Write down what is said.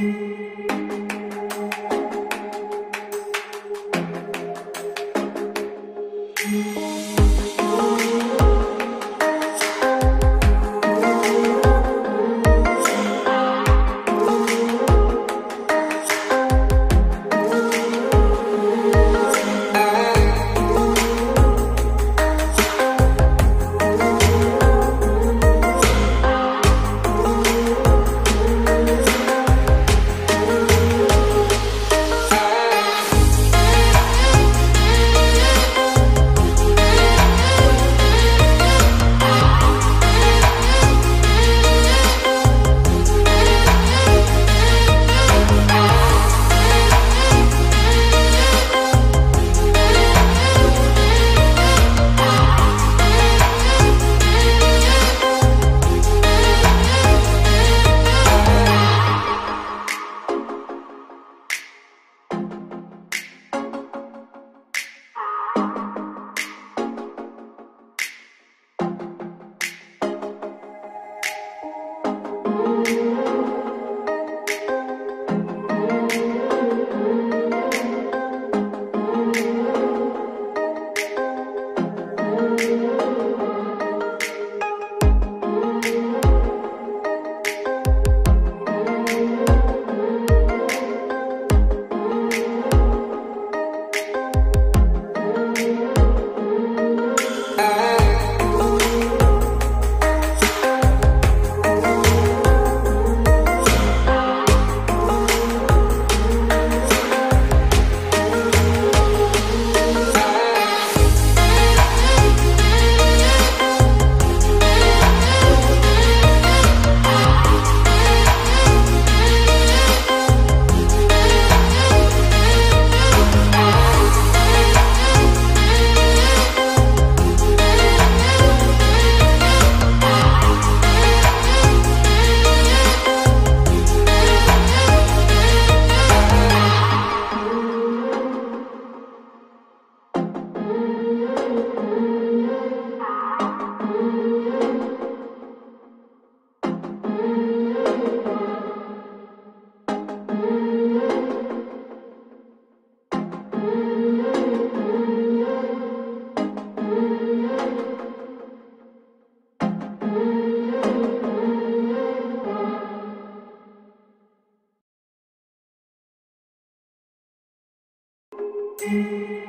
thank you Música